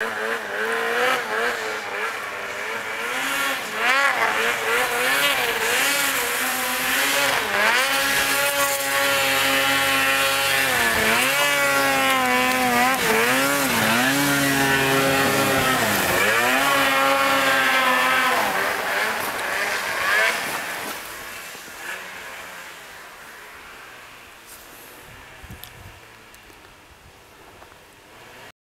you.